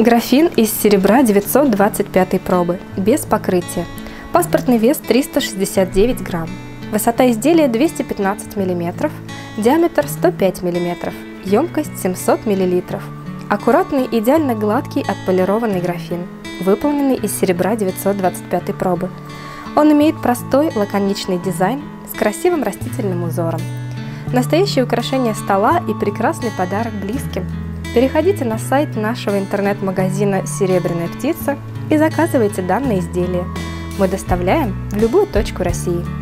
Графин из серебра 925 пробы, без покрытия. Паспортный вес 369 грамм. Высота изделия 215 мм, диаметр 105 мм, емкость 700 мл. Аккуратный, идеально гладкий отполированный графин, выполненный из серебра 925 пробы. Он имеет простой, лаконичный дизайн с красивым растительным узором. Настоящее украшение стола и прекрасный подарок близким – Переходите на сайт нашего интернет-магазина «Серебряная птица» и заказывайте данные изделия. Мы доставляем в любую точку России.